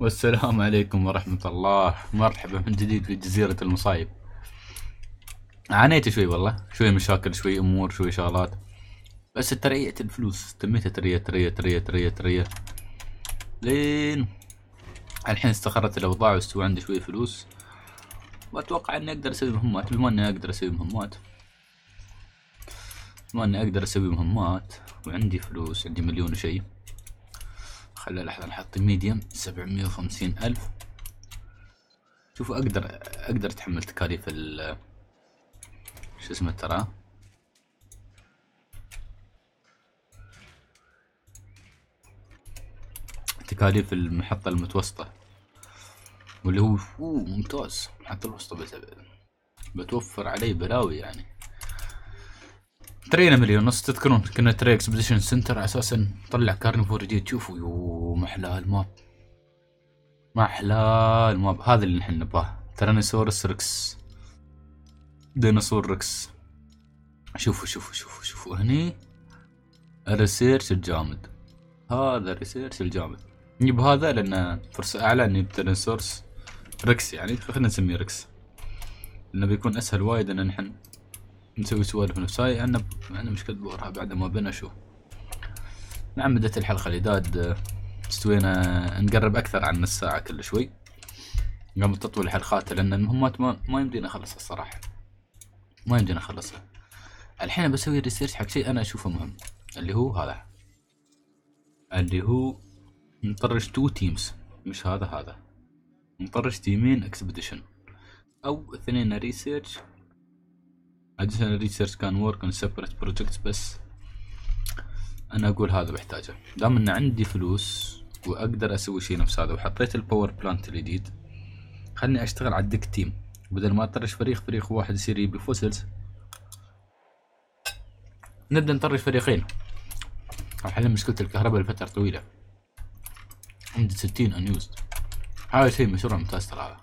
والسلام عليكم ورحمة الله. مرحبا من جديد في جزيرة المصايب. عانيت شوي والله. شوي مشاكل شوي أمور شوي شغلات. بس تريت الفلوس تميت ترية ترية ترية ترية ترية. لين الحين استقرت الأوضاع واستوى عندي شوي فلوس. وأتوقع إني أقدر أسوي مهمات. بما إني أقدر أسوي مهمات. بما إني أقدر أسوي مهمات. وعندي فلوس عندي مليون وشي. خلي لحظة نحط ميديم سبعمية وخمسين ألف. شوفوا أقدر أقدر أتحمل تكاليف ال شو اسمه ترى؟ تكاليف المحطة المتوسطة واللي هو ممتاز. المحطة الوسطى بتوفر علي بلاوي يعني. ترينا مليون ونص تذكرون. كنا تري expedition center على أساس نطلع carnivore جديد شوفوا يو ما أحلى ال map. ما أحلى ال map. هذا اللي نحن نبغاه. Tyrannosaurus rex ديناصور rex شوفوا شوفوا شوفوا شوفوا. هني ال research الجامد. هذا ال research الجامد. نجيب هذا لأن فرصة أعلى إني ب Tyrannosaurus rex يعني. خلينا نسميه rex لأنه بيكون أسهل وايد إن نحن نسوي سوالف نفس هاي عندنا عندنا مشكلة بورها بعد ما بنا شو. نعم بدت الحلقة الإعداد استوينا نقرب أكثر عن نص ساعة كل شوي. قام تطول الحلقات لأن المهمات ما, ما يمدينا أخلصها الصراحة. ما يمدينا أخلصها. الحين بسوي research حق شيء أنا أشوفه مهم اللي هو هذا. اللي هو نطرش two teams مش هذا هذا. نطرش team ين expedition أو اثنين research عادة ال research كان work on separate projects بس أنا أقول هذا بحتاجه. دام إن عندي فلوس وأقدر أسوي شيء نفس هذا وحطيت ال power plant الجديد خلني أشتغل على ال dig team بدل ما أطرش فريق فريق واحد يصير يبي fossils نبدأ نطرش فريقين. راح احل مشكلة الكهرباء لفترة طويلة. عندي ستين انيوزد هذا شيء مشروع ممتاز ترى هذا.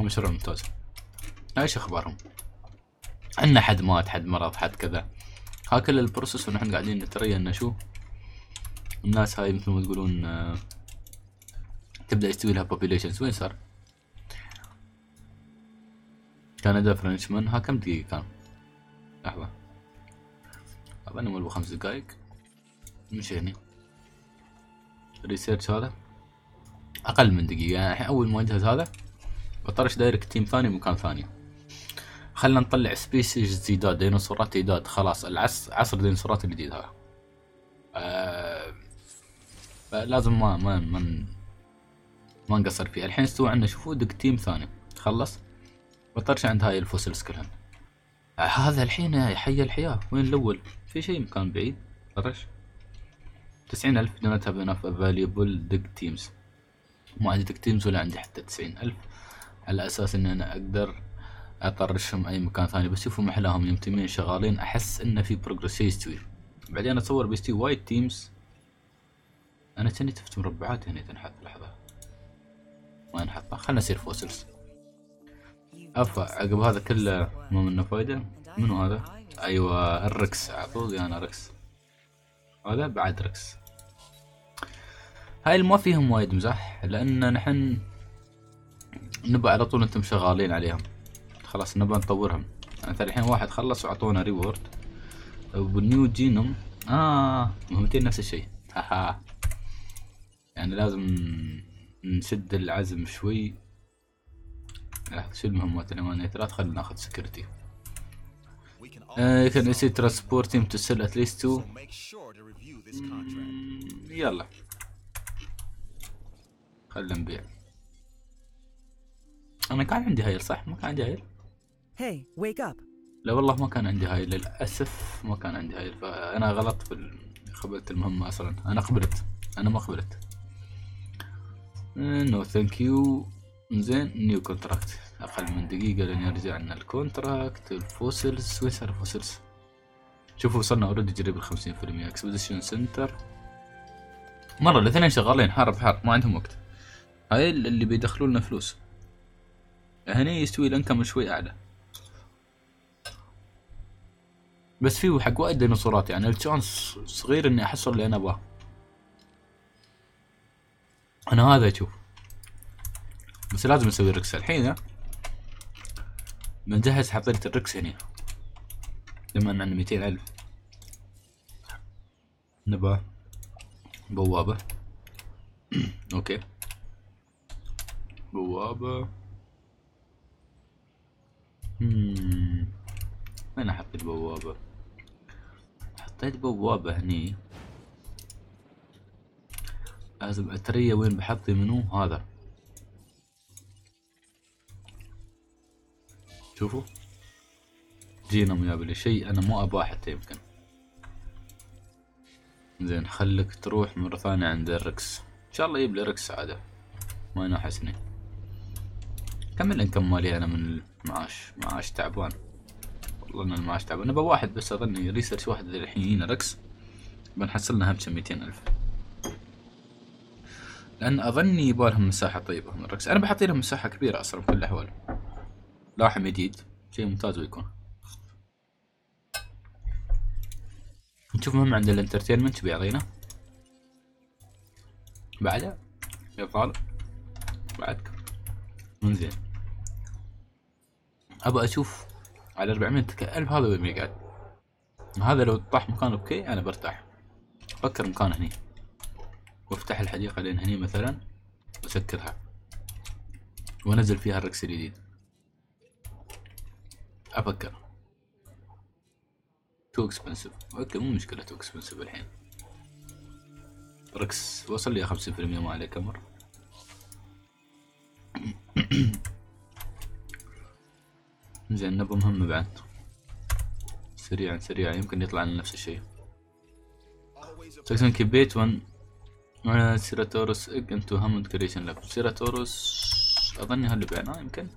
مشروع ممتاز. إيش أخبارهم؟ عندنا حد مات حد مرض حد كذا. ها كل البروسس ونحن قاعدين نتريى إنه شو؟ الناس هاي مثل ما تقولون آه، تبدأ يستوي لها populations. وين صار؟ كندا فرنشمان ها كم دقيقة كان؟ لحظة. طبعا نمر خمس دقايق. مش هني. research هذا. أقل من دقيقة. يعني الحين أول ما أجهز هذا بطرش direct team ثاني مكان ثاني. خلنا نطلع species جداد ديناصورات جداد خلاص العصر عصر الديناصورات الجديد هذا. آه لازم ما ما ما ما نقصر فيه. الحين استوى عندنا شوفوا dig team ثاني. خلص. بطرش عند هاي ال fossils كلهم. آه هذا الحين حي الحياة. وين الأول؟ في شيء مكان بعيد. طرش. تسعين ألف. not have enough available dig teams. ما عندي dig teams ولا عندي حتى تسعين ألف. على أساس إن أنا أقدر أطرشهم أي مكان ثاني بس شوفوا محلاهم يوم team ين شغالين أحس انه في progress يستوي. بعدين أتصور بيستوي وايد teams أنا تاني تفت مربعات هنا تنحط لحظة. ما نحطها خلنا نصير fossils افا عقب هذا كله ما منه فايدة. منو هذا؟ أيوه ال rex. اعطوه أنا rex. هذا بعد rex. هاي ما فيهم وايد مزح لأن نحن نبى على طول أنتم شغالين عليهم. خلاص نبى نطورهم. يعني الحين واحد خلص وعطونا reward وال new genome آه مهمتين نفس الشيء. هاها يعني لازم نشد العزم شوي. لحظة شو المهمات اللي ما نيترات خلينا ناخذ سكيورتي can easily transport him to sell at least two. يلا. خلينا نبيع. أنا كان عندي هايل صح؟ ما كان عندي هايل. Hey, wake up. لا والله ما كان عندي هاي للأسف ما كان عندي هاي. فأنا غلطت في ال- قبلت المهمة أصلا. أنا قبلت أنا ما قبلت no thank you زين new contract أقل من دقيقة لين يرجع لنا ال contract ال fossils وين صار ال fossils شوفوا وصلنا already قريب في المية. expedition center مرة الاثنين شغالين حرب حرب ما عندهم وقت. هاي اللي بيدخلوا لنا فلوس. هني يستوي ال income شوي أعلى. بس في حق وايد ديناصورات يعني ال chance صغير إني أحصل اللي أنا أبغاه. أنا هذا أشوف. بس لازم أسوي ركس الحين بنجهز حطيت الركس هنا. لما عندنا 200 ألف. نبى بوابة. okay. بوابة. وين أحط البوابة؟ حطيت بوابة هني. لازم أتريا وين بحط منو؟ هذا. شوفوا. جينا مجاب شيء أنا مو اباه حتى يمكن. زين خليك تروح مرة ثانية عند الركس. إن شاء الله يجيب لي ركس عادة. ما ينحسني. كم ال income مالي أنا من المعاش معاش تعبان. والله ان المعاش تعبان نبى واحد بس أظني research واحد الحين ركس بنحصلنا هم 200 ألف. لأن أظني يبالهم مساحة طيبة من الركس أنا بحط لهم مساحة كبيرة أصلا بكل الأحوال. لاحم جديد شيء ممتاز بيكون نشوف مهم عند ال entertainment بيعطينا. بعدها يا طالب بعدك من زين ابى أشوف على 400 الف هذا وين يقعد هذا لو طاح مكانه بكي أنا برتاح. فكر مكان هني. وأفتح الحديقة لين هني مثلا وسكرها وأنزل فيها الركس الجديد. أفكر. too expensive okay مو مشكلة too expensive الحين. ركس وصل لي خمسين في المية ما عليك أمر. زين نبغى مهمة بعد. سريعا سريعا يمكن يطلع لنا نفس الشيء. incubate one Ceratosaurus egg in the Hammond Creation Lab سيراتورس أظني هاللي بعناه يمكن.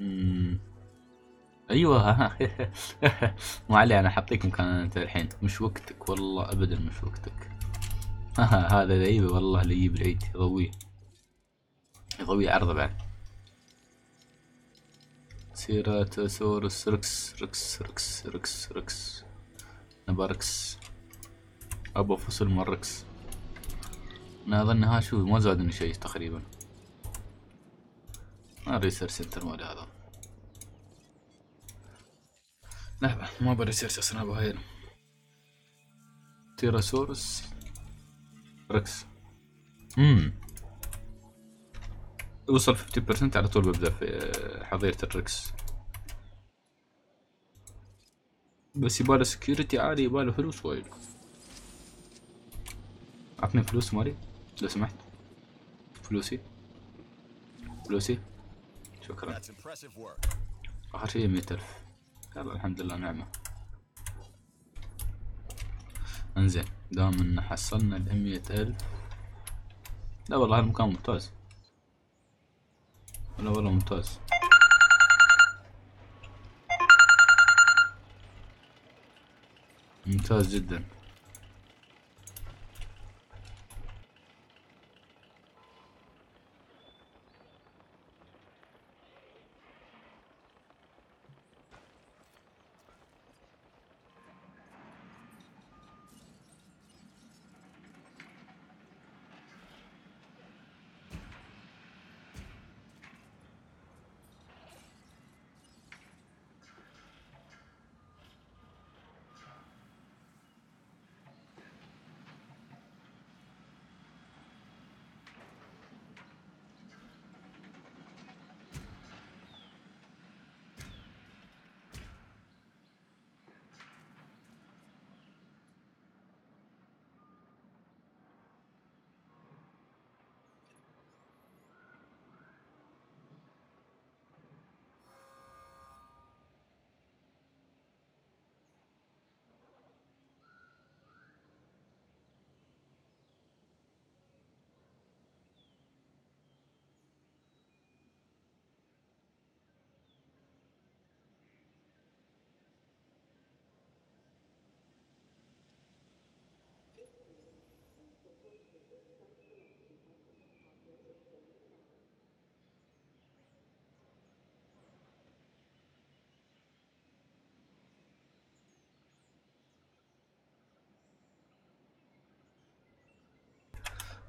مم. أيوه. ما علي أنا حطيك مكان أنت الحين. مش وقتك والله ابدا مش وقتك. هذا لعيبه والله يجيب العيد. يضويه يضوي عرضه بعد. سيراتوسورس ركس ركس ركس ركس ركس. نبى ركس أبو فصل من ركس. أنا اظن ها شو ما زادني شيء تقريبا. ما ريسيرش سنتر مالي هذا. لا ما بريسيرش أبغى هنا تيراسورس. ركس. امم وصل 50% على طول ببدا في حظيرة الركس بس يباله security عالي يباله فلوس وايد. عطني فلوس مالي لو سمحت. فلوسي. فلوسي. شكرا. آخر شيء مية ألف. يلا الحمد لله نعمة. انزين دام إن حصلنا المية ألف. لا والله المكان ممتاز. لا والله ممتاز. ممتاز جدا.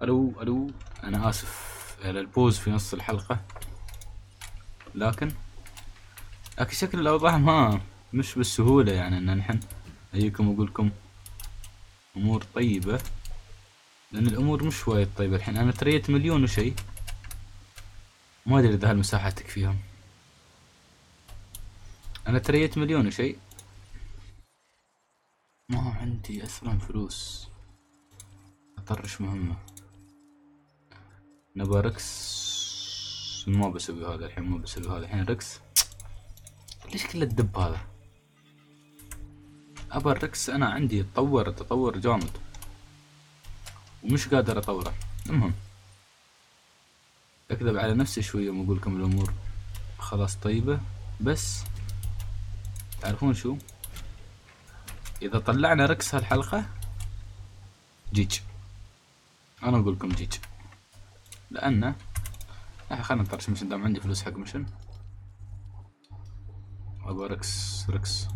ألو ألو. أنا آسف. على البوز في نص الحلقة. لكن لكن شكل الأوضاع ما مش بالسهولة يعني إن نحن أجيكم أقول لكم أمور طيبة. لأن الأمور مش وايد طيبة الحين. أنا تريت مليون وشي. ما أدري إذا هالمساحة تكفيهم. أنا تريت مليون وشي. ما عندي أصلا فلوس. أطرش مهمة. نبغى ركس ما بسوي هذا الحين ما بسوي هذا الحين. ركس ليش كل الدب هذا؟ أبى الركس أنا عندي يتطور تطور جامد. ومش قادر أطوره. المهم. أكذب على نفسي شوية وأقول لكم الأمور. خلاص طيبة. بس تعرفون شو؟ إذا طلعنا ركس هالحلقة GG. أنا أقول لكم GG. لأنه آه خلنا نطرش mission دام عندي فلوس حق mission. أبغى ركس ركس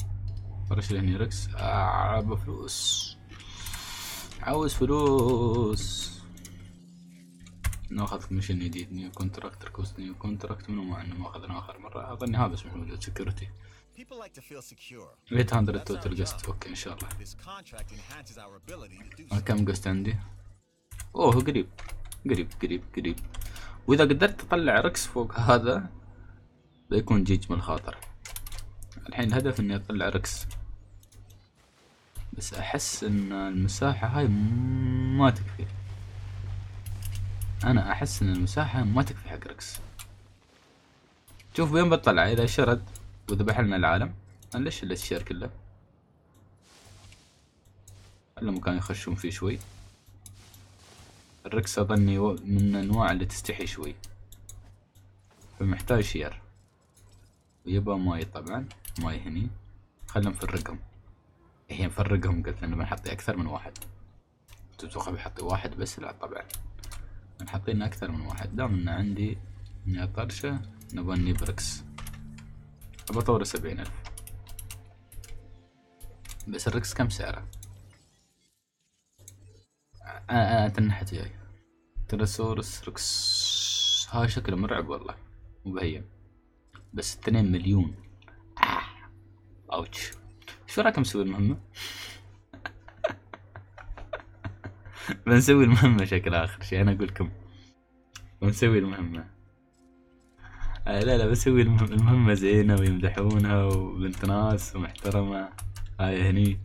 طرش لي هني ركس آه فلوس. عاوز فلوس. ناخذ mission جديد new contract request new contract منو ما إنه ما أخذنا آخر مرة. اظني هذا اسمه موجود security People like to feel secure. 800 That's our total guest. Okay إن شاء الله. كم guest عندي؟ أوه قريب. قريب قريب قريب. وإذا قدرت اطلع ركس فوق هذا بيكون GG من الخاطر. الحين الهدف إني أطلع ركس بس أحس إن المساحة هاي ما تكفي. أنا أحس إن المساحة ما تكفي حق ركس شوف وين بطلع إذا شرد وذبح لنا العالم أنا ليش شلت الشير كله. الا مكان يخشون فيه شوي. الركس أظني و- من الأنواع اللي تستحي شوي. فمحتاج شير. ويبا ماي طبعا ماي هني. خلنا نفرقهم هي نفرقهم قلت لنا بنحطي أكثر من واحد. تتوقع بحطي واحد بس؟ لا طبعا. بنحطي أكثر من واحد. دام إن عندي اني طرشة نبغى نجيب ركس ابى أطور سبعين ألف. بس الركس كم سعره؟ أنا أنا تنحت جاي. تراسورس ركس. هاي شكله مرعب والله. مبين بس 2 مليون. آه. ouch. شو رايكم نسوي المهمة؟ بنسوي المهمة شكل آخر شيء أنا أقول لكم بنسوي المهمة. آه لا لا بسوي المه- المهمة زينة ويمدحونها وبنت ناس ومحترمة. هاي هني.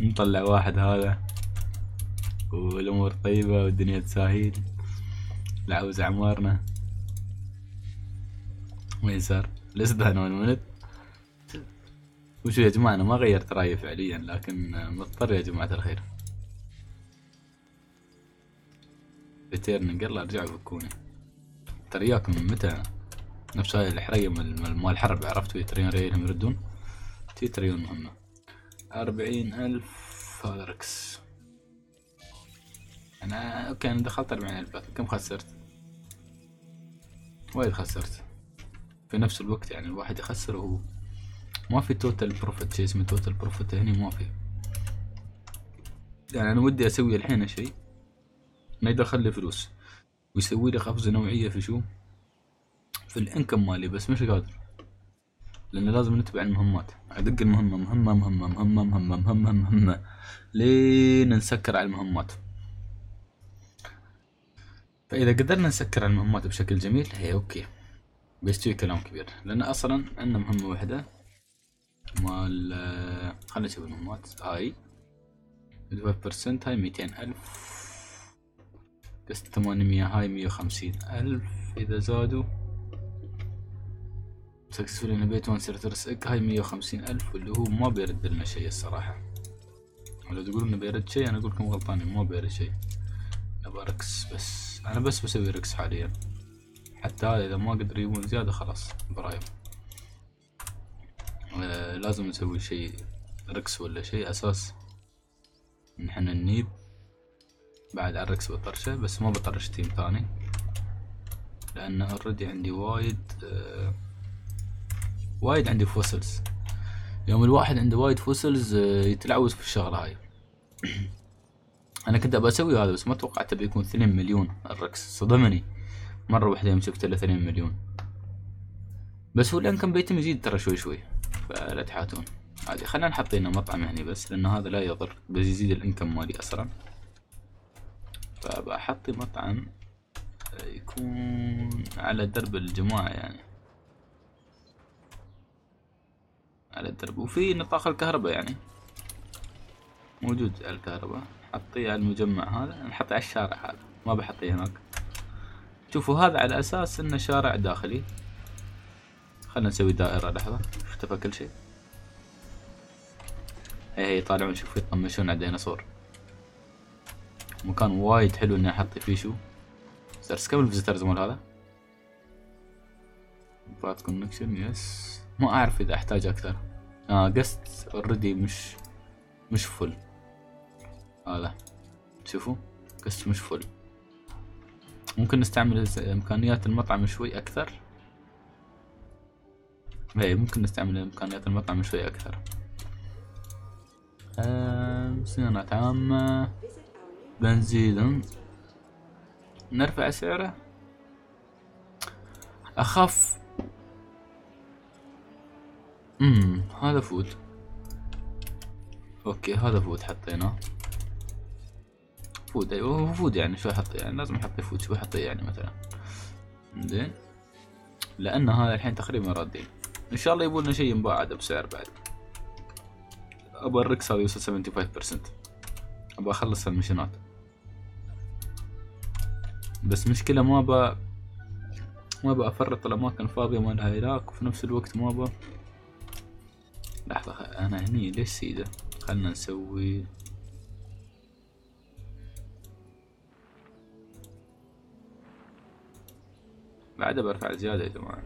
نطلع واحد هذا. والأمور طيبة والدنيا تساهيل. العوز اعمارنا وين صار؟ الاستهانة والمند وشو يا جماعة أنا ما غيرت رأيي فعليا لكن مضطر يا جماعة الخير. ريتيرن قال ارجعوا فكوني ترى إياكم من متى نفس هاي الحرية مال الحرب عرفتوا؟ يترين ريالهم يردون. تي تريون مهمة أربعين ألف هذا ركس أنا أوكي أنا دخلت أربعين ألف لكن كم خسرت؟ وايد خسرت. في نفس الوقت يعني الواحد يخسر وهو ما في total profit شيء اسمه total profit هني ما في. يعني أنا ودي أسوي الحين شيء ما يدخل لي فلوس. ويسوي لي قفزة نوعية في شو؟ في ال income مالي بس مش قادر. لأن لازم نتبع المهمات. أدق المهمة مهمة مهمة مهمة مهمة مهمة مهمة. لين نسكر على المهمات. فإذا قدرنا نسكر المهمات بشكل جميل هي أوكي. بيستوي كلام كبير. لأن أصلا عندنا مهمة واحدة مال آه، خلنا نشوف المهمات. هاي. 5% هاي ميتين ألف. بس ثمانمية هاي مية وخمسين ألف. إذا زادوا سكسفولي نبيت وان سيرترس إك هاي مية وخمسين ألف. واللي هو ما بيرد لنا شيء الصراحة. ولو تقولون إنه بيرد شيء أنا أقول لكم غلطانين ما بيرد شيء. أبغى ركس بس. أنا بس بسوي ركس حاليا. حتى هذا إذا ما قدر يبون زيادة خلاص برايم آه لازم نسوي شيء ركس ولا شيء أساس ان إحنا نجيب بعد على الركس بطرشه بس ما بطرش team ثاني. لأن already عندي وايد آه وايد عندي fossils يوم الواحد عنده وايد fossils آه، يتلعوز في الشغلة هاي. أنا كنت ابى أسوي هذا بس ما توقعت بيكون 2 مليون الركس. صدمني. مرة واحدة يوم شفت له 2 مليون. بس هو ال income بيتم يزيد ترى شوي شوي. فلا تحاتون. عادي خلينا نحط لنا مطعم هني بس لأن هذا لا يضر. بس يزيد ال income مالي أسرع. فبحط مطعم يكون على درب الجماعة يعني. على الدرب. وفي نطاق الكهرباء يعني. موجود الكهرباء. حطيه على المجمع هذا نحطيه على الشارع هذا ما بحطيه هناك. شوفوا هذا على أساس إنه شارع داخلي. خلنا نسوي دائرة لحظة اختفى كل شيء. هي هي يطالعون شوفوا يطمشون على الديناصور. مكان وايد حلو إني أحط فيه شو؟ سيرس كم الفيزيترز مال هذا؟ بات كونكشن يس ما أعرف إذا أحتاج أكثر. آه قست اوريدي مش مش فل هذا شوفوا قست مش فل ممكن نستعمل إمكانيات المطعم شوي أكثر. اي ممكن نستعمل إمكانيات المطعم شوي أكثر. آه صيانات عامة بنزين نرفع سعره. اخاف امم هذا food أوكي هذا food حطيناه. food أيوه هو food يعني شو أحط يعني لازم أحط food شو أحط يعني مثلا. زين؟ لأن هذا الحين تقريبا رادين إن شاء الله يبون لنا شيء مباعد بسعر بعد. أبغى الركس هذا يوصل 75% أبغى أخلص المشينات. بس مشكلة ما ب ما بأفرط الأماكن الفاضية مالها هناك وفي نفس الوقت ما ب لحظة أنا هني ليش سيدة؟ خلنا نسوي بعد برفع زيادة يا جماعة.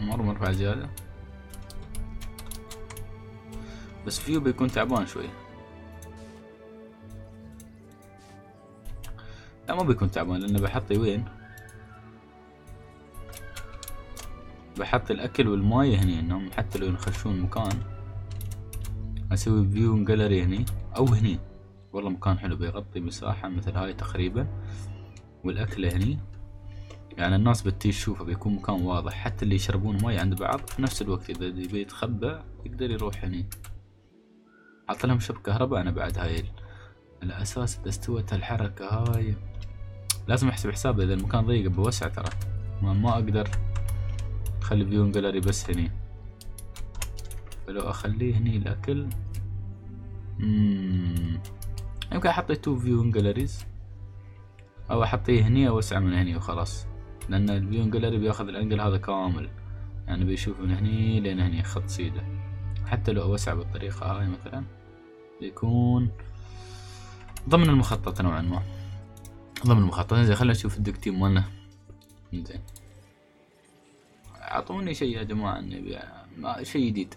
مرة مرفع زيادة بس فيو بيكون تعبان شوي لا ما بيكون تعبان لأنه بحطي وين؟ بحط الأكل والماي هني إنهم حتى لو ينخشون مكان. أسوي viewing gallery هني أو هني. والله مكان حلو بيغطي مساحة مثل هاي تقريبا. والأكل هني يعني الناس بتي تشوفه بيكون مكان واضح. حتى اللي يشربون ماي عند بعض في نفس الوقت إذا يبي يتخبى يقدر يروح هني. حط لهم shop كهرباء أنا بعد هاي الأساس. إذا استوت الحركة هاي لازم أحسب حساب إذا المكان ضيق بوسع ترى. ما, ما أقدر أخلي viewing gallery بس هني. فلو أخليه هني الأكل مم. يمكن أحط two viewing galleries أو احطيه هني اوسع من هني وخلاص. لأن ال viewing gallery بيأخذ ال angle هذا كامل. يعني بيشوف من هني لين هني خط سيدة. حتى لو أوسع بالطريقة هاي مثلا بيكون ضمن المخطط نوعا ما. ضمن المخطط. زين خلينا نشوف الدكتيم مالنا. زين أعطوني شيء يا جماعة نبي شيء جديد.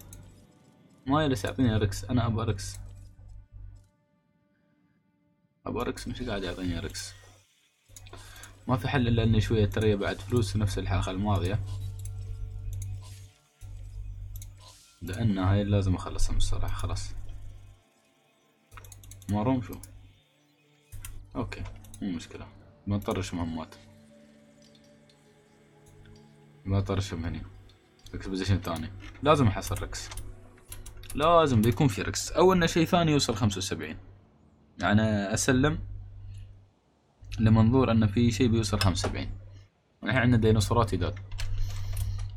ما يلس يعطيني ركس أنا أبغى ركس أبغى ركس مش قاعد يعطيني ركس ما في حل إلا إني شوية ترى بعد فلوس نفس الحلقة الماضية. لأن هاي لازم أخلصها الصراحة خلاص. ما شو. أوكي مو مشكلة. بنطرش مهمات بنطرشهم هني. اكسبوزيشن ثاني لازم أحصل ركس لازم بيكون في ركس أو إنه شيء ثاني يوصل خمسة وسبعين. يعني أسلم لمنظور أن في شيء بيوصل خمسة وسبعين. الحين عندنا ديناصورات يدات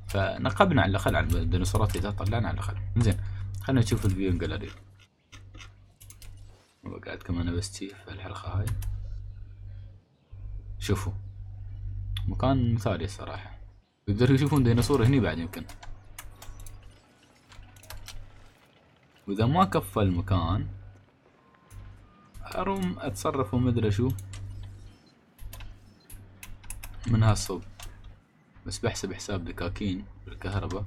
فنقبنا على الأقل على الديناصورات اذا طلعنا على الأقل. زين خلينا نشوف الفيو جاليري وقعد كمان بس في الحلقة هاي. شوفوا. مكان مثالي الصراحة يقدروا يشوفون ديناصور هني بعد يمكن. وإذا ما كفى المكان أروم أتصرف ومدري شو. من هالصوب. بس بحسب حساب دكاكين بالكهرباء.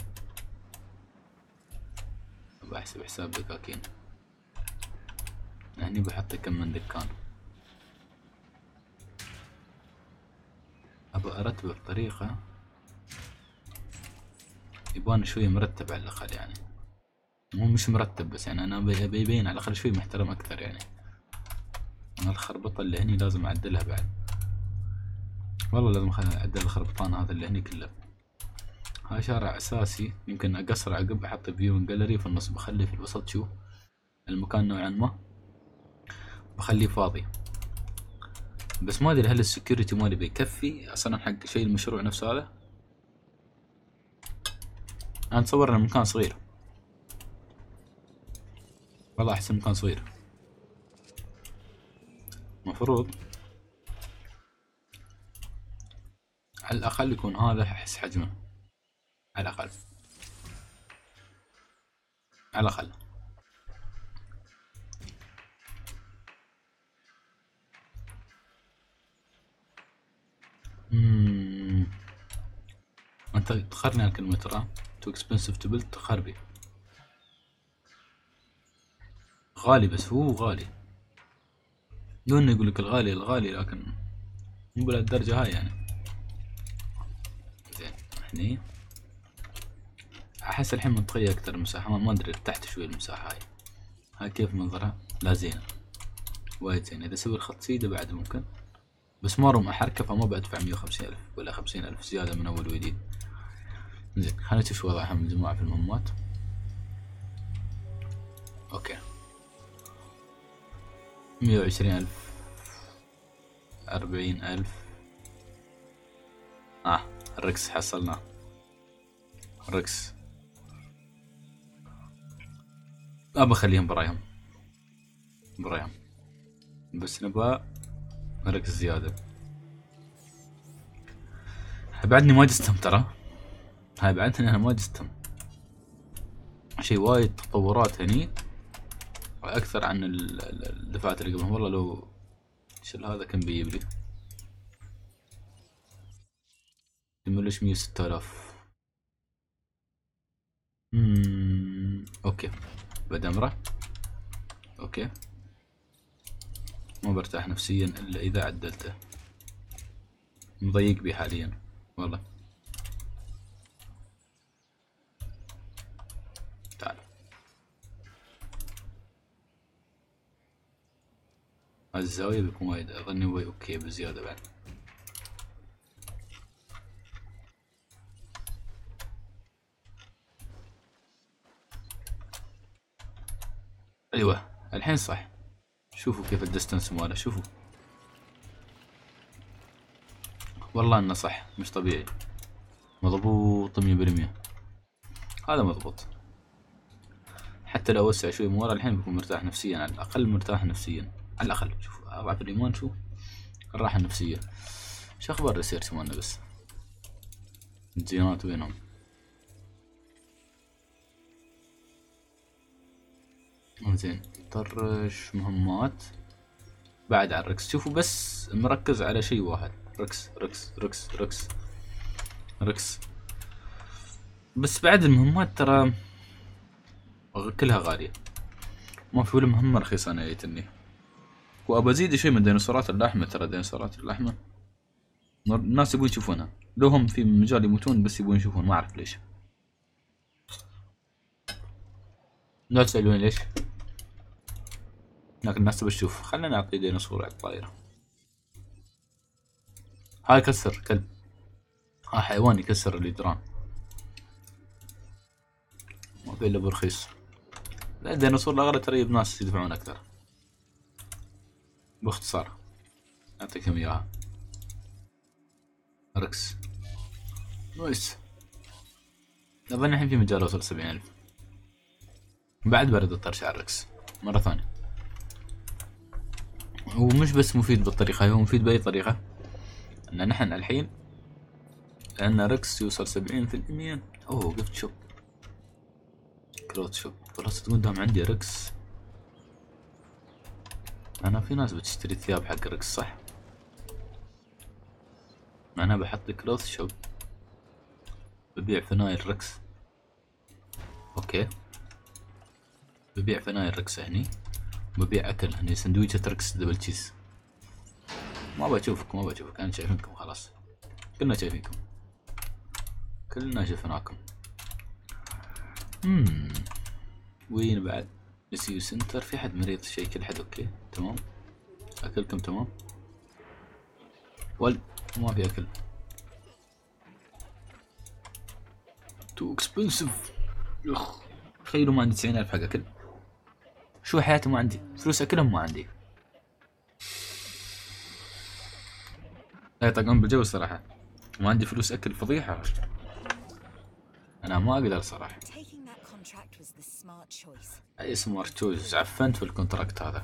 بحسب حساب دكاكين هني بحط كم من دكان. ابى ارتبه بطريقة يبان شوي مرتب على الأقل يعني. مو مش مرتب بس يعني أنا أبي يبين على الأقل شوي محترم أكثر يعني. الخربطة اللي هني لازم أعدلها بعد. والله لازم أعدل الخربطان هذا اللي هني كله. هاي شارع أساسي يمكن أقصر عقب أحط viewing gallery في النص بخلي في الوسط شو؟ المكان نوعا ما. بخليه فاضي. بس ما أدري هل ال security مالي بيكفي؟ أصلا حق شيء المشروع نفسه هذا. أنا أتصور إن المكان صغير. والله أحس المكان صغير. مفروض على الأقل يكون هذا احس حجمه. على الأقل. على الأقل. مم. أنت تخرني على كلمة ترى. too expensive to build تخربي. غالي بس هو غالي. دون يقول لك الغالي الغالي لكن مو بالدرجة هاي يعني. زين هني. أحس الحين منطقية أكثر المساحة ما- أدري تحت شوي المساحة هاي. هاي كيف منظرها؟ لا زينة وايد زينة إذا أسوي الخط سيدة بعد ممكن. بس ما روم أحركة فما بدفع مية وخمسين ألف ولا خمسين ألف زيادة من أول وجديد. زين خلينا نشوف شو وضعهم الجماعة في المهمات. أوكي. مية وعشرين ألف أربعين ألف. آه الركس حصلناه الركس أبى أخليهم برايهم. برايهم. بس نبغى ركس زيادة. بعدني ما جستم ترى. هاي بعدني أنا ما جستم شي وايد تطورات هني. وأكثر عن ال- ال- الدفعات اللي قبل والله لو شل هذا كان بيجيب لي. يملش مية وستة آلاف؟ أوكي. بدمره أوكي. ما برتاح نفسيا إلا إذا عدلته. مضيق بي حاليا. والله. الزاوية بيكون وايد أظني هو أوكي بزيادة بعد. أيوه الحين صح. شوفوا كيف الدستنس ماله شوفوا. والله إنه صح مش طبيعي. مضبوط مية بالمية. هذا مضبوط. حتى لو وسع شوي من ورا الحين بكون مرتاح نفسيا على الأقل مرتاح نفسيا. على الأقل شوف اضعف الإيمان شوف الراحة النفسية. شو أخبار الريسيرش مالنا بس؟ الجينات وينهم؟ زين طرش مهمات. بعد على الركس شوفوا بس مركز على شيء واحد. ركس ركس ركس ركس ركس بس بعد المهمات ترى كلها غالية. ما في ولا مهمة رخيصة أنا جيتني وابى ازيد شيء من الديناصورات اللحمة ترى الديناصورات اللحمة الناس يبون يشوفونها. لو هم في مجال يموتون بس يبون يشوفون ما أعرف ليش. لا تسألوني ليش. لكن الناس تبي تشوف. خلنا نعطي ديناصور على الطايرة هاي كسر كلب. ها حيوان يكسر الجدران ما في الا برخيص. لا الديناصور الأغلى ترى ناس يدفعون أكثر. باختصار. اعطيكم إياها. ركس nice أظن الحين في مجال أوصل سبعين ألف. بعد برد أطرش على ال rex مرة ثانية. هو مش بس مفيد بالطريقة هو مفيد بأي طريقة؟ إن نحن الحين عندنا rex يوصل سبعين في المية. أوه gift shop. clothes shop. خلاص تقول دام عندي rex أنا في ناس بتشتري ثياب حق rex صح؟ أنا بحط clothes shop. ببيع فنايل rex okay. ببيع فنايل rex هني. ببيع أكل هني. سندويشة rex double cheese. ما بشوفكم ما بشوفك. أنا شايفينكم خلاص. كلنا شايفينكم. كلنا شفناكم. امم وين بعد؟ يو center في حد مريض شيء كل حد okay تمام؟ أكلكم تمام؟ ول ما في أكل. too expensive يخ تخيلوا ما عندي تسعين ألف حق أكل. شو حياتي ما عندي؟ فلوس أكلهم ما عندي. لا يطقون بالجو الصراحة ما عندي فلوس أكل فضيحة. أنا ما أقدر صراحة. سمارت تشوز عفنت في الكونتراكت هذا.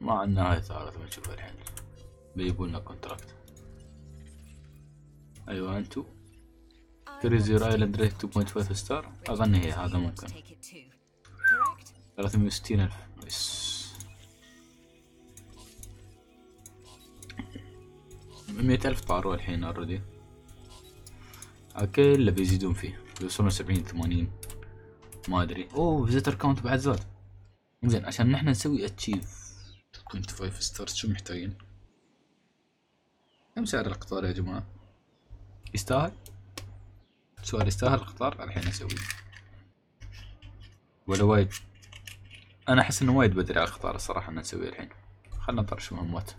ما عندنا هاي ثالث بنشوف الحين بيجيبوا لنا كونتراكت أيوه انتو كريزي ايلاند ريت the 2.5 ستار. أظن هي هذا ممكن. take it too, correct? 360 ألف. نايس 100 ألف طاروا الحين اوريدي okay اللي بيزيدون فيه. بيوصلون 70 80 ما أدري. أوه visitor count بعد زاد. زين عشان نحن نسوي achieve 25 stars شو محتاجين؟ كم سعر القطار يا جماعة؟ يستاهل؟ سؤال يستاهل القطار؟ الحين أسوي ولا وايد. أنا أحس إنه وايد بدري على القطار الصراحة ان نسويه الحين. خلنا نطرش مهمات.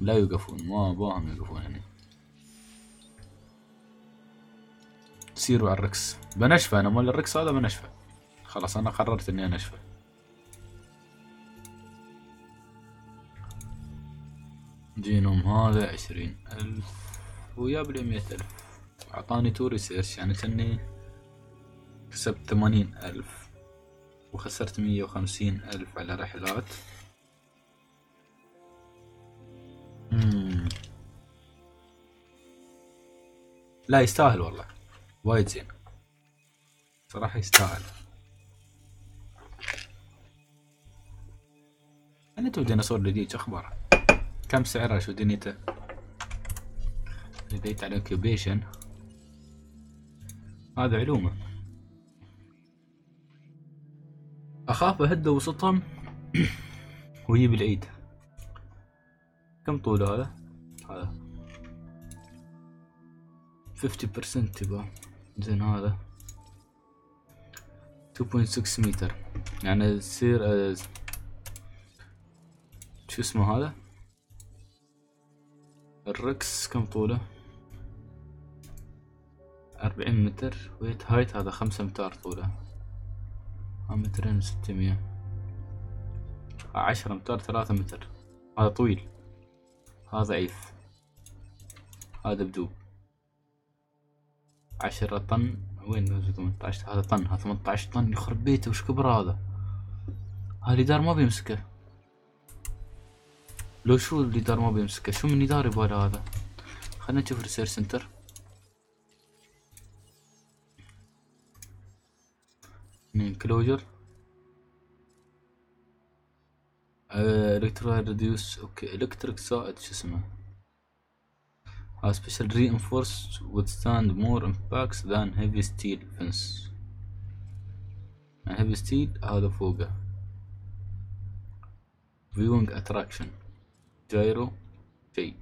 لا يوقفون ما اباهم يوقفون هنا سيروا على ال rex بنشفى أنا مال ال rex هذا بنشفى. خلاص أنا قررت إني أنشفى. جينوم هذا عشرين ألف وياب لي مية ألف. أعطاني two research يعني كني كسبت ثمانين ألف وخسرت مية وخمسين ألف على رحلات. مم. لا يستاهل والله. وايد زين. صراحة يستاهل. أنا تو ديناصور جديد شو أخباره؟ كم سعره شو دنيته؟ بديت على incubation هذا علومة. أخاف أهده وسطهم ويجيب العيد. كم طوله هذا؟ هذا. 50% تبا زين هذا 2.6 متر يعني يصير آه، شو اسمه هذا؟ الركس كم طوله؟ أربعين متر. ويت هايت هذا خمسة أمتار طوله. ها مترين وستمية. عشرة أمتار ثلاثة متر. هذا طويل. هذا ضعيف. هذا بدوب عشرة طن. وين ثمانية عشر هذا طن هذا ثمانية عشر طن. يخرب بيته وش كبر هذا؟ اليدار ما بيمسكه. لو شو اليدار ما بيمسكه؟ شو من يدار يبغى هذا؟ خلنا نشوف research center من كلوجر الكترو ريديوس أوكي الكتريك زائد شو اسمه؟ ها سبيشال reinforced withstand more impacts than heavy steel fence. يعني heavy steel هذا فوقه viewing attraction. جايرو شيء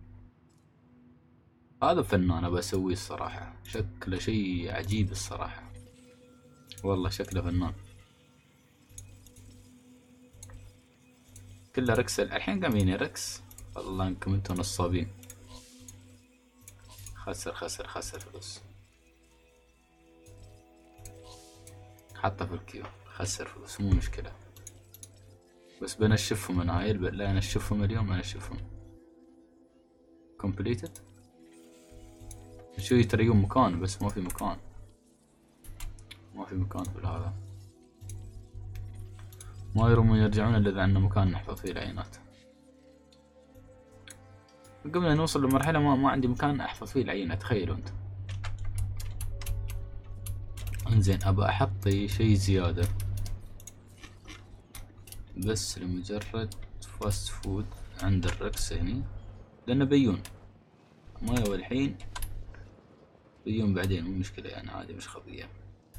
هذا فنان ابى اسويه الصراحة. شكله شيء عجيب الصراحة. والله شكله فنان. كله rex الحين قامين rex والله أنكم أنتم نصابين. خسر خسر خسر فلوس حطه في ال queue. خسر فلوس مو مشكلة. بس بنشفهم أنا هاي لا انشفهم اليوم انشفهم completed شو يتريون مكان بس ما في مكان. ما في مكان في هذا ما يرمون يرجعون إلا إذا عندنا مكان نحفظ فيه العينات. قبل نوصل لمرحلة ما, ما عندي مكان أحفظ فيه العينة تخيلوا أنت. إنزين أبى أحط شيء زيادة. بس لمجرد fast food عند ال rex هني. لأنه بيون. ما الحين. بيون بعدين مو مشكلة يعني عادي مش قضية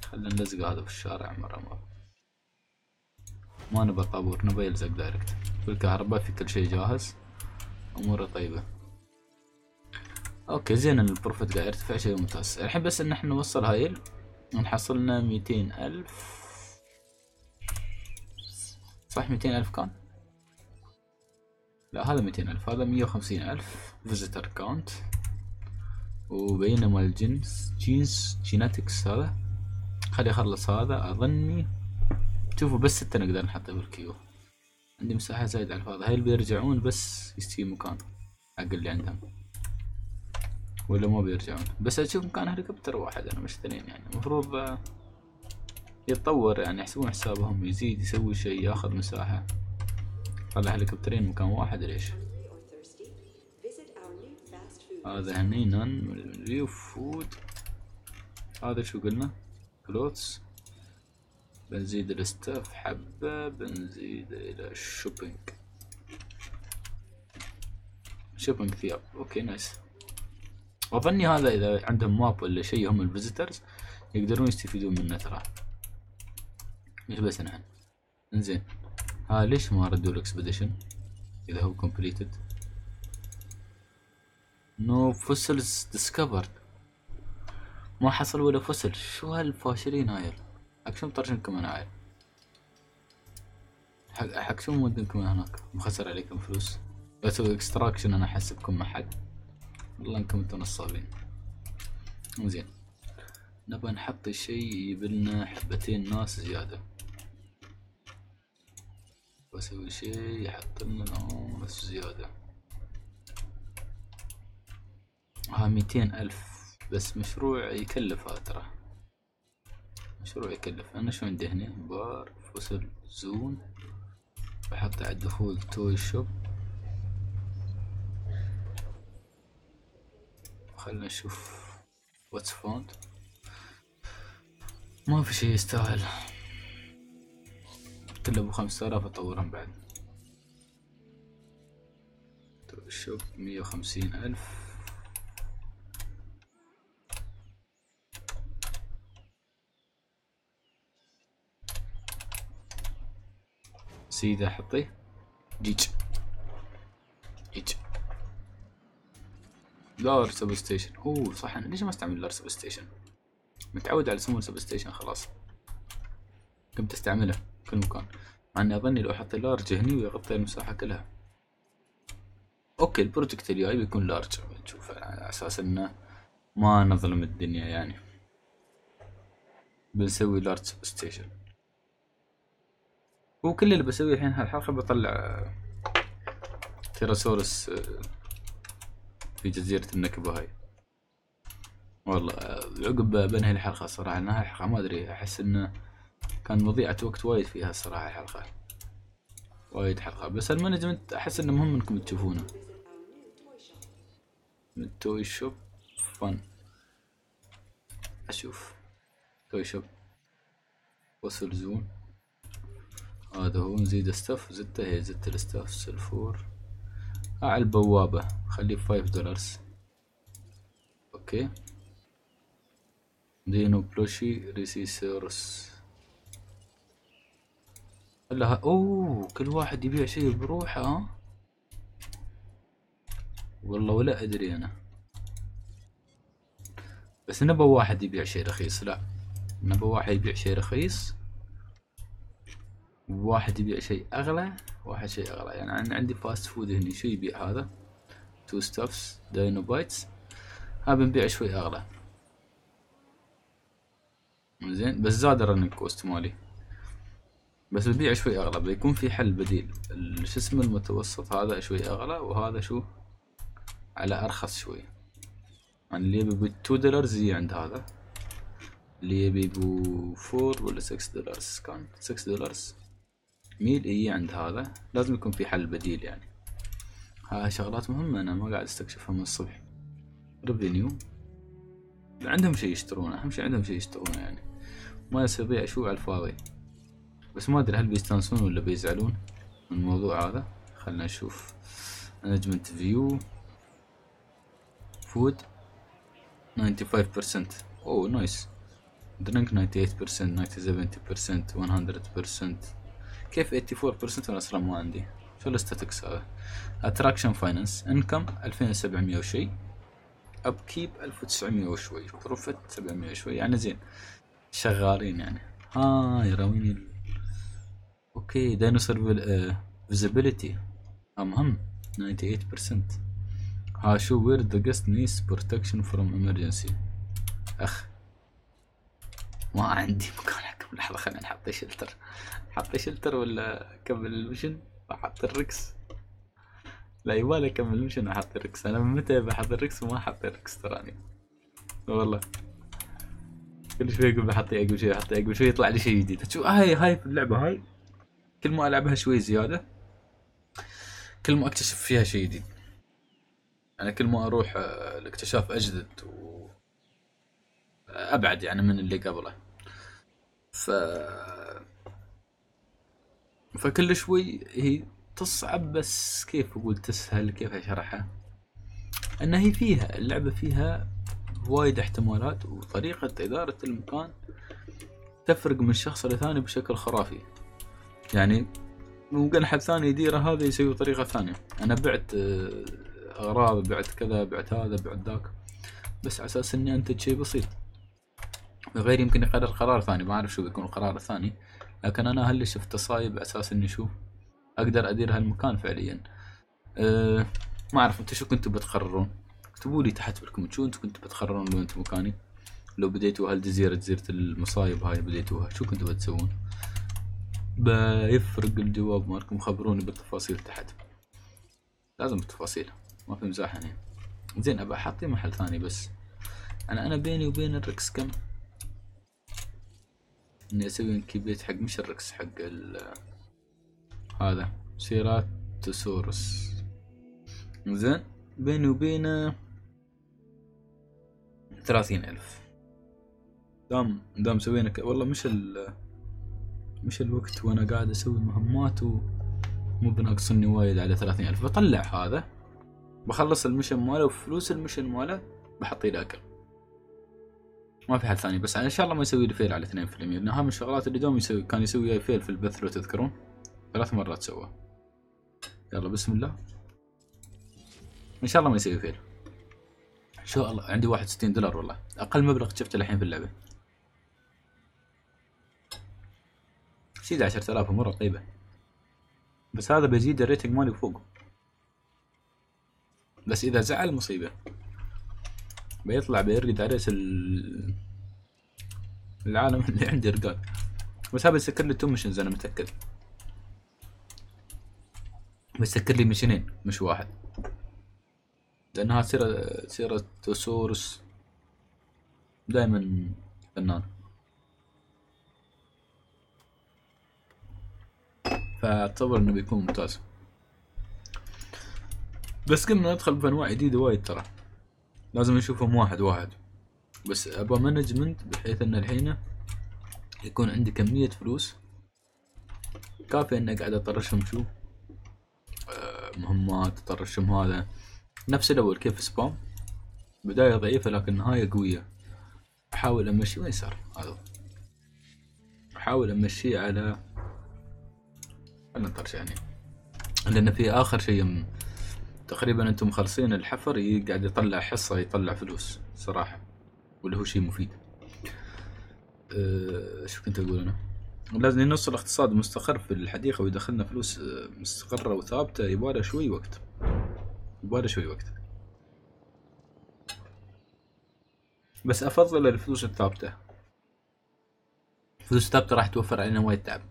خلنا نلزق هذا في الشارع مرة مرة. ما نبى طابور نبى يلزق direct بالكهرباء في كل شيء جاهز. أموره طيبة. okay زين ان ال profit قاعد يرتفع شيء ممتاز. الحين بس إن إحنا نوصل هاي ال- نحصلنا ميتين ألف. صح ميتين ألف كان؟ لا هذا ميتين ألف هذا مية وخمسين ألف فيزيتر كاونت وبينما الجنس جينز جيناتكس هذا. خلي أخلص هذا أظني. شوفوا بس ستة نقدر نحطه بالكيو. عندي مساحة زايدة على الفاضي. هاي اللي بيرجعون بس يستوي مكان حق اللي عندهم ولا ما بيرجعون بس أشوف مكان هليكوبتر واحد أنا مش اثنين يعني المفروض يتطور يعني يحسبون حسابهم يزيد يسوي شيء ياخذ مساحة طلع هليكوبترين مكان واحد ليش هذا هني نان ريو food هذا شو قلنا clothes بنزيد ال staff حبة بنزيد إلى ال shopping shopping ثياب okay nice وأظني هذا إذا عندهم map ولا شيء هم ال visitors يقدرون يستفيدون منه ترى. مش بس نحن؟ إنزين. ها ليش ما ردوا ال expedition إذا هو completed no fossils discovered ما حصل ولا fossil شو هالفاشلين هايل شو مطرشنكم أنا عايل حق حق شو مودنكم هناك. مخسر عليكم فلوس. بسوي extraction أنا أحسبكم مع حد والله انكم أنتم نصابين. زين. نبى نحط شيء يبلنا حبتين ناس زيادة. بسوي شيء يحط لنا ناس زيادة. ها ميتين ألف. بس مشروع يكلف ترى. مشروع يكلف. أنا شو عندي هنا؟ بار فصل زون. بحط على الدخول توي شوب خلنا نشوف what's found ما في شي يستاهل. كله ابو خمسة آلاف أطورهم بعد. toy shop مية وخمسين ألف. سيدة جيج جيج. large substation اوه صح أنا ليش ما أستعمل large substation متعود على small substation خلاص. قمت استعمله كل مكان. مع إني أظني لو أحط large هني ويغطي المساحة كلها. okay ال project الجاي بيكون large. نشوف على أساس إنه ما نظلم الدنيا يعني. بنسوي large substation هو كل اللي بسويه الحين هالحلقة بطلع تيراسورس آه، في جزيرة النكبة هاي والله عقب بنهي الحلقة الصراحة انها الحلقة ما أدري أحس إنه كان مضيعة وقت وايد فيها الصراحة الحلقة. وايد حلقة. بس ال management أحس إنه مهم إنكم تشوفونه. من toy shop fun. أشوف. toy shop. وصل zone. هذا هو نزيد staff زدته هي زدت ال staff. silver. على البوابة. خليه five dollars okay. dino plushie ريسيسيرس. لا أوه كل واحد يبيع شيء بروحه ها؟ والله ولا أدري أنا. بس نبى واحد يبيع شيء رخيص. لا نبى واحد يبيع شيء رخيص. واحد يبيع شيء أغلى. واحد شيء اغلى يعني أنا عندي fast food هني. شو يبيع هذا؟ two staffs dino bites ها بنبيع شوي اغلى زين بس زاد ال running cost مالي. بس ببيع شوي اغلى بيكون في حل بديل. شو اسمه المتوسط هذا؟ شوي اغلى وهذا شو؟ على أرخص شوي. يعني اللي يبي ب 2 دولار زين عند هذا. اللي يبي بو 4 ولا 6 دولار كان 6 دولار ميل اي عند هذا لازم يكون في حل بديل يعني. هاي شغلات مهمة أنا ما قاعد أستكشفها من الصبح. revenue عندهم شيء يشترونه أهم شيء عندهم شيء يشترونه يعني. ما بيع شو على الفاضي. بس ما أدري هل بيستانسون ولا بيزعلون من الموضوع هذا. خلنا نشوف. management view food 95% اوه nice drink 98% 97% 100% كيف 84% أنا أصلا ما عندي شو ال statistics هذا؟ attraction finance income 2700 وشي upkeep 1900 وشوي profit 700 وشوي يعني زين شغالين يعني. ها يراويني ال... okay dinosaur visibility مهم 98% ها شو ويرد ذا جست نيس protection from emergency أخ ما عندي مكان. لحظة خلينا نحط shelter حط shelter ولا أكمل ال mission؟ أحط ال rex لا يبالي أكمل ال mission أحط ال rex أنا من متى بحط ال rex وما أحط ال rex تراني؟ والله. كل شوي أقول بحط عقب شوي أحط عقب شوي يطلع لي شيء جديد. شو هاي هاي في اللعبة هاي. كل ما ألعبها شوي زيادة كل ما أكتشف فيها شيء جديد. أنا كل ما أروح آه، لاكتشاف أجدد و أبعد يعني من اللي قبله. ف فكل شوي هي تصعب بس كيف أقول تسهل؟ كيف أشرحها؟ إن هي فيها اللعبة فيها وايد احتمالات وطريقة إدارة المكان تفرق من شخص لثاني بشكل خرافي. يعني ممكن حد ثاني يديره هذا يسوي بطريقة ثانية. أنا بعت آه، أغراض بعت كذا بعت هذا بعت ذاك بس على أساس إني أنتج شيء بسيط. غير يمكن يقرر قرار ثاني ما أعرف شو بيكون القرار الثاني لكن أنا هل شفت تصايب على أساس إني شو أقدر أدير هالمكان فعليا؟ أه ما أعرف أنتم شو كنتوا بتقررون؟ اكتبوا لي تحت بال comment شو أنتم كنتوا بتقررون لو أنتم مكاني؟ لو بديتوا هالجزيرة جزيرة المصايب هاي بديتوها شو كنتوا بتسوون؟ بيفرق الجواب مالكم خبروني بالتفاصيل تحت. لازم بالتفاصيل ما في مزاح يعني. زين أبى أحطيه محل ثاني بس. أنا أنا بيني وبين ال rex كم؟ إني أسوي incubate حق مش ال rex حق ال هذا سيراتوسورس زين بيني وبينه ثلاثين ألف. دام دام سوينا ك... والله مش ال مش الوقت وأنا قاعد أسوي مهمات ومو بناقصني وايد على ثلاثين ألف. بطلع هذا بخلص ال mission ماله وفلوس ال mission ماله بحطيه الاكل ما في حد ثاني بس إن شاء الله ما يسوي لي fail على 2% لأن اهم الشغلات اللي دوم يسوي كان يسوي fail في البث لو تذكرون. ثلاث مرات سوى يلا بسم الله. إن شاء الله ما يسوي fail شاء الله عندي 61 دولار والله. أقل مبلغ شفته الحين في اللعبة. زيد 10000 مرة طيبة. بس هذا بيزيد ال rating مالي فوق. بس إذا زعل مصيبة. بيطلع بيرقد على رأس ال... العالم اللي عندي رقاد بس هذا بيسكر لي تو مشنز أنا متأكد. بيسكر لي مشنين مش واحد. لأنها سيرة سيرة توسورس دائما فنان. فأتصور إنه بيكون ممتاز. بس قمنا ندخل بأنواع جديدة وايد ترى. لازم نشوفهم واحد واحد. بس أبغى management بحيث إن الحين يكون عندي كمية فلوس. كافية إني قاعد أطرشهم شو؟ آه، مهمات أطرشهم هذا. نفس الأول كيف spam بداية ضعيفة لكن نهاية قوية. أحاول أمشي. وين صار؟ هذا. أحاول امشيه على خلنا نطرش يعني. لأن في آخر شيء تقريبا أنتم مخلصين الحفر ي- قاعد يطلع حصة يطلع فلوس صراحة واللي هو شيء مفيد. أه شو كنت أقول أنا؟ لازم نوصل اقتصاد مستقر في الحديقة ويدخلنا فلوس آه، مستقرة وثابتة يبغى شوي وقت. يبغى شوي وقت. بس أفضل الفلوس الثابتة. الفلوس الثابتة راح توفر علينا وايد تعب.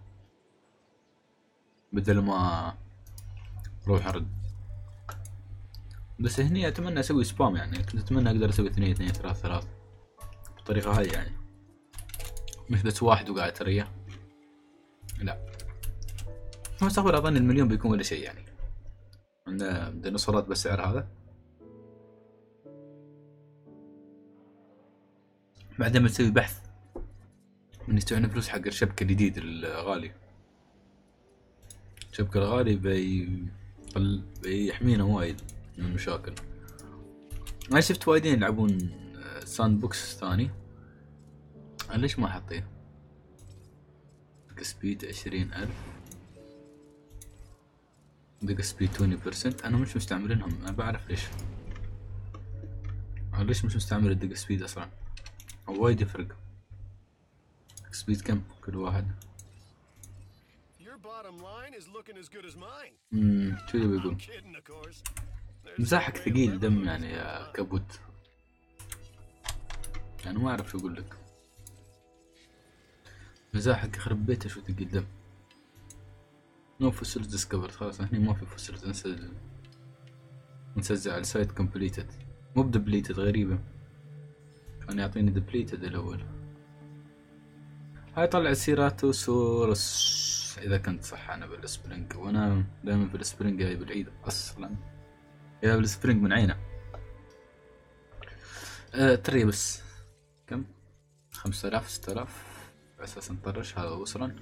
بدل ما أروح أرد. بس هني أتمنى أسوي سبام يعني كنت أتمنى أقدر أسوي اثنين اثنين ثلاث ثلاث. بالطريقة هاي يعني. مش بس واحد وقاعد تريا لا. في المستقبل أظن المليون بيكون ولا شيء يعني. عندنا ديناصورات بالسعر هذا. بعدين بنسوي بحث. من يستوعبنا فلوس حق الشبكة الجديد الغالي الشبكة الغالي بي... بيحمينا وايد. من المشاكل أنا شفت وايدين يلعبون آه، sandbox ثاني. أنا ليش ما احطيه dig speed عشرين ألف. dig speed 20% أنا مش مستعملينهم أنا بعرف ليش. أنا ليش مش مستعمل ال dig speed أصلا؟ هو وايد يفرق. speed كم؟ كل واحد. امم شو يبي مساحك ثقيل دم. يعني يا. كبوت يعني ما أعرف شو أقول لك. مزاحك يخرب بيته شو ثقيل دم. no fossils discovered خلاص هني ما في fossils نسجل نسجل على ال site completed مو ب depleted غريبة. كان يعطيني depleted الأول. هاي طلع سيراتوسورس. إذا كنت صح أنا بال spelling. وأنا دائما في ال spelling جاي بالعيد أصلا. يا بال spelling من عينه. أه تري بس كم؟ خمسة آلاف ستة آلاف. أساس نطرش هذا وصلا.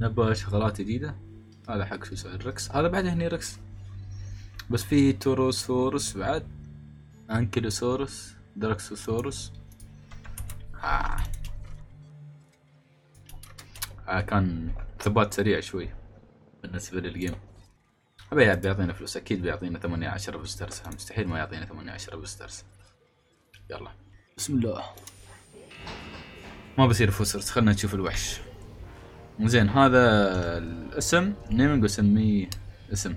نبغى شغلات جديدة. هذا حق شو اسمه الركس هذا بعد هني ركس بس في توروسورس بعد. أنكيلوسورس دراكسوسورس آه. آه كان ثبات سريع شوي بالنسبة للجيم أبي بيعطينا فلوس أكيد بيعطينا ثمانية عشر بسترس مستحيل ما يعطينا ثمانية عشر بسترس يلا. بسم الله. ما بصير فوسرز خلنا نشوف الوحش. زين هذا الاسم نيمنج وسميه اسم.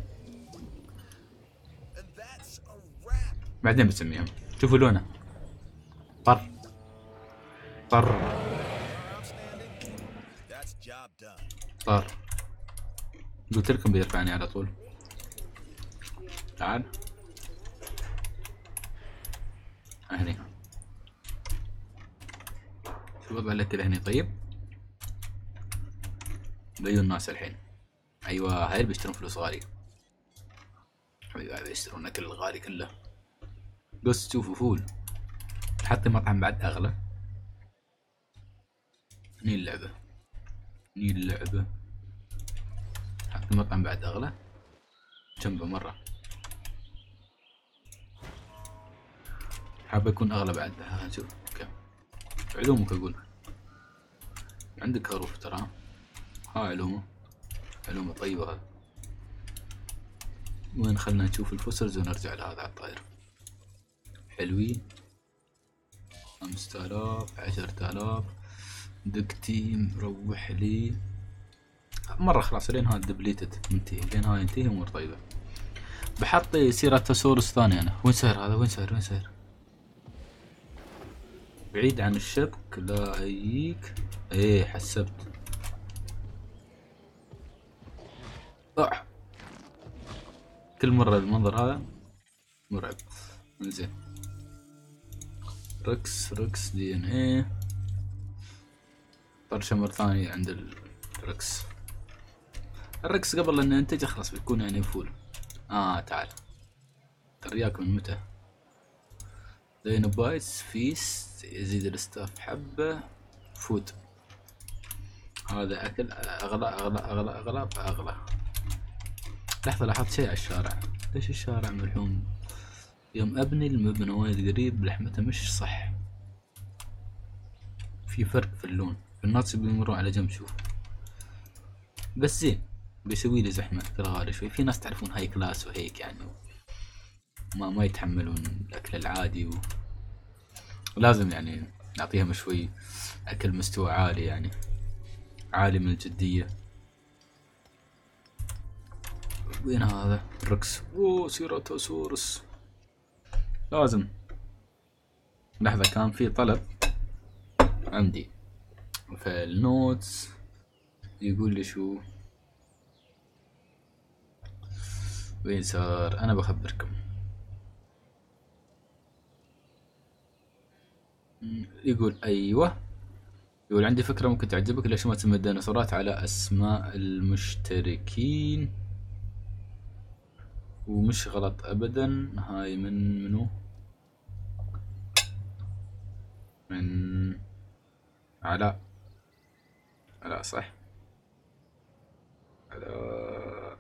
بعدين بسميهم. شوفوا لونه. طر. طر. طار قلت لكم بيرفعني على طول. تعال. هني شو وضع لك كذا هني. طيب. بيو الناس الحين. أيوه هاي اللي بيشترون فلوس غالية. حبيبي هاي بيشترون أكل الغالي كله. بس تشوفوا فول. حتى مطعم بعد أغلى. هني اللعبة. هني اللعبة. حتى المطعم بعد أغلى. جنبه مرة حاب يكون أغلى بعد ها شوف كم؟ علومك أقول. عندك هروف ترى؟ ها علومة. علومة طيبة. هذا وين خلنا نشوف الفوسلز ونرجع لهذا على الطاير حلوين. خمسة آلاف عشرة آلاف دقتي روح لي. مرة خلاص لين هاي depleted منتهي لين هاي ينتهي امور طيبة. بحط سيراتوسورس ثاني أنا. وين ساير هذا؟ وين ساير وين ساير بعيد عن الشبك لا يجيك إيه حسبت. أح. كل مرة المنظر هذا مرعب. زين ركس ركس DNA. طرشة مرة ثانية عند الركس. الركس قبل أن ينتج خلاص بيكون يعني فول. آه تعال. ترياك من متى؟ دينو بايتس فيست يزيد الاستاف حبة فود هذا أكل أغلى أغلى أغلى أغلى أغلى. لحظة لاحظت شيء على الشارع. ليش الشارع ملحوم يوم أبني المبنى وايد قريب لحمته مش صح. في فرق في اللون. الناس بيمروا على جنب شوف. بس زين بيسوي لي زحمة أكثر غالي شوي. في ناس تعرفون هاي class وهيك يعني. ما ما يتحملون الأكل العادي و... ولازم يعني نعطيهم شوي أكل مستوى عالي يعني عالي من الجودة. وين هذا؟ الركس أوه سيراتوسورس. لازم. لحظة كان في طلب عندي. في النوتس يقول لي شو؟ وين صار؟ أنا بخبركم. يقول أيوه. يقول عندي فكرة ممكن تعجبك ليش ما تسمي الديناصورات على أسماء المشتركين؟ ومش غلط ابدا. هاي من منو؟ من علاء. علاء صح. علاء.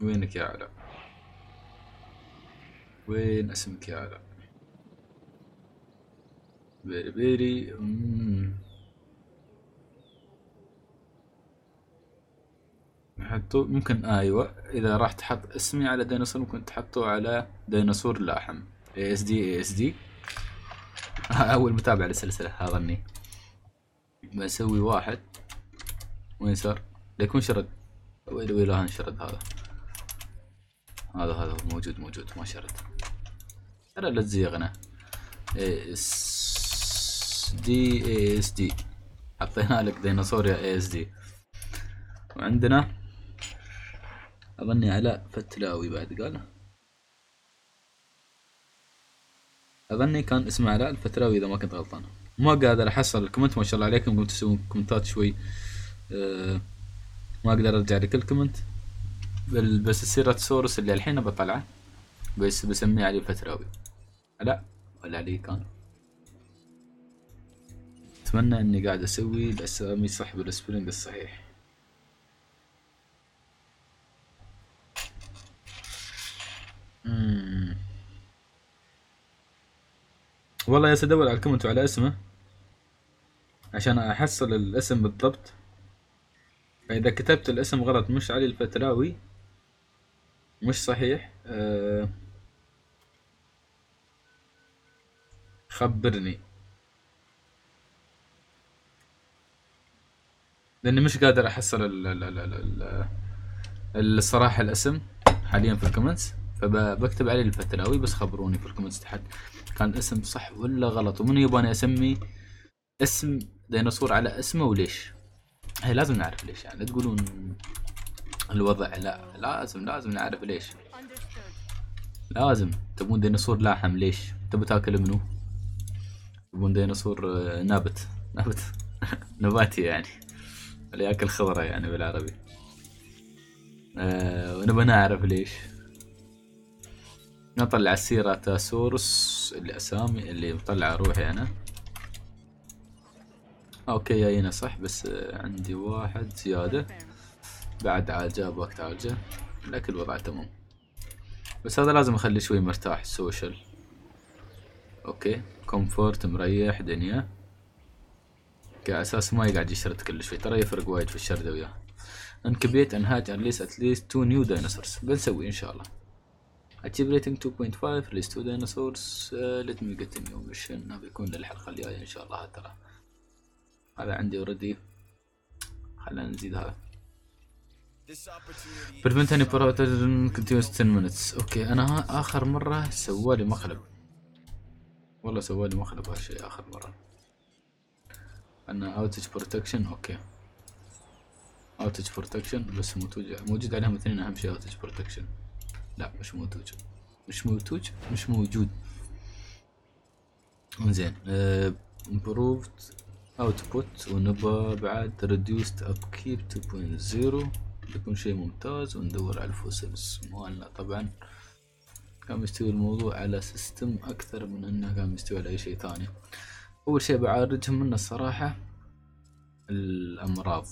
وينك يا علاء؟ وين اسمك يا علاء؟ بيري بيري ممكن أيوه. إذا راح تحط اسمي على ديناصور ممكن تحطه على ديناصور لاحم. اي اس دي اي اس دي أول متابع للسلسلة هذا اني بسوي واحد. وين صار؟ ليكون شرد. ويلي ها انشرد هذا؟ هذا هذا موجود موجود ما شرد. ترى لا تزيغنا اس دي اي اس دي حطينا لك ديناصور يا اي اس دي وعندنا أظني علاء فتلاوي بعد قال. أظني كان اسمه علاء الفتراوي إذا ما كنت غلطان. ما قادر أحصل ال comment ما شاء الله عليكم قمتوا تسوون كومنتات شوي. أه ما أقدر أرجع لكل comment. بل بس السيراتوسورس اللي الحين بطلعه بس بسميه علي الفتراوي لا ولا علي كان؟ أتمنى إني قاعد أسوي الأسامي صح بال spelling الصحيح. والله يا ادور على ال comment وعلى اسمه عشان أحصل الاسم بالضبط. فاذا كتبت الاسم غلط مش علي الفتراوي مش صحيح أه خبرني. لأني مش قادر أحصل ال ال ال ال ال الصراحة الاسم حاليا في ال comments. فبكتب علي الفتراوي بس خبروني في ال comments تحت كان الاسم صح ولا غلط ومن يبغاني أسمي اسم ديناصور على اسمه وليش. هي لازم نعرف ليش يعني لا تقولون الوضع لا لازم لازم نعرف ليش. لازم. تبون ديناصور لاحم ليش؟ تبون تاكل منو؟ تبون ديناصور آه، نابت. نابت. نباتي يعني. اللي ياكل خضرة يعني بالعربي. أه نعرف ليش. نطلع السيرة تاسورس اللي أسامي اللي مطلع روحي أنا. okay جاينا صح بس عندي واحد زيادة. بعد عاد جاب وقت عالجه لكن الوضع تمام. بس هذا لازم أخليه شوي مرتاح social okay comfort مريح دنيا. أساس ما يقعد يشرد كل شوي ترى يفرق وايد في الشردة وياه. incubate and hatch at least at least two new dinosaurs بنسوي إن شاء الله. Achieve rating 2.5 release two dinosaurs uh, let me get a new mission. بيكون للحلقة الجاية إن شاء الله ترى. هذا عندي already خلينا نزيد هذا. Prevent any protection continuous 10 minutes. okay أنا آخر مرة سوالي مقلب والله سوالي مقلب هالشيء آخر مرة. أنا outage protection okay. outage protection بس موجود موجود عليهم اثنين أهم شيء outage protection لا مش موجود مش موجود مش موجود. إنزين improved output ونبى بعد reduced upkeep 2.0 يكون شيء ممتاز وندور على ال fossils مالنا طبعا. كان مستوي الموضوع على system أكثر من أنه كان مستوي على أي شيء ثاني. أول شيء بعالجهم منه الصراحة الأمراض.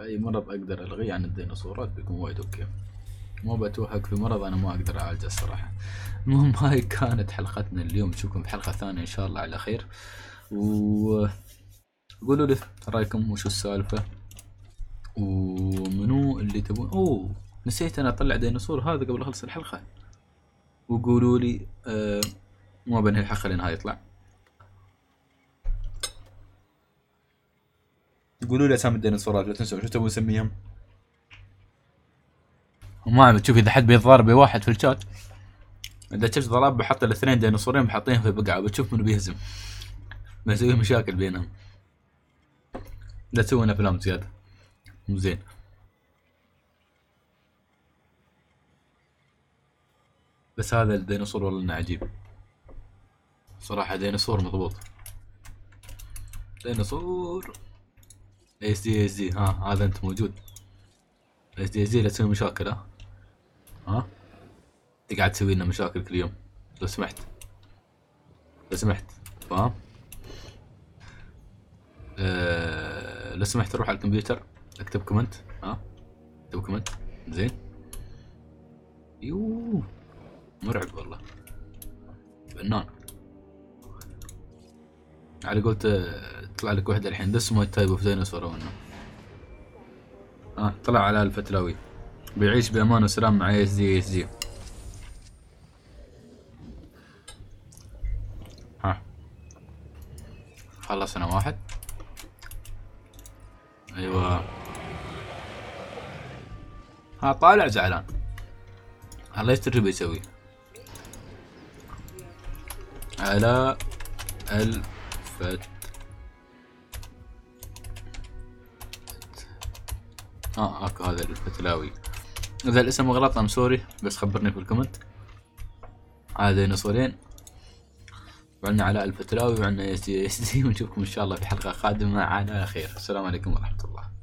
أي مرض أقدر ألغيه عن الديناصورات بيكون وايد okay. ما بتوهق في مرض أنا ما أقدر أعالجه الصراحة. المهم هاي كانت حلقتنا اليوم. نشوفكم في حلقة ثانية إن شاء الله على خير. و قولوا لي رأيكم وشو السالفة. ومنو اللي تبون أوه نسيت أنا أطلع ديناصور هذا قبل أخلص الحلقة. وقولوا لي آه ما بنهي الحلقة لين هاي يطلع قولوا لي أسامي الديناصورات لا تنسوا شو تبون نسميهم؟ وما عم تشوف إذا حد بيتضارب بواحد في الشات. إذا شفت ضرب بحط الاثنين ديناصورين بحطيهم في بقعة بتشوف منو بيهزم. بسوي مشاكل بينهم. لا تسوون أفلام زيادة. مو زين. بس هذا الديناصور والله إنه عجيب. صراحة ديناصور مضبوط. ديناصور. اس دي اس دي ها هذا أنت موجود. اس دي اس دي لا تسوي مشاكل ها؟ ها؟ تقعد تسوي لنا مشاكل كل يوم لو سمحت. لو سمحت. فاهم أه لو سمحت روح على الكمبيوتر اكتب comment ها؟ اكتب comment زين. يوه مرعب والله. فنان على قولت طلع لك واحدة الحين this my type of ديناصور إنه. آه طلع علاء الفتلاوي بيعيش بامان وسلام مع اس دي اس دي ها. خلصنا واحد. أيوه. ها طالع زعلان. الله يستر بيسوي. علاء الفت آه اكو هذا الفتلاوي. إذا الاسم غلط I'm sorry بس خبرني في ال comment. هذا ديناصورين وعندنا علاء الفتلاوي وعندنا يس يس ونشوفكم إن شاء الله في حلقة قادمة. على خير. السلام عليكم ورحمة الله.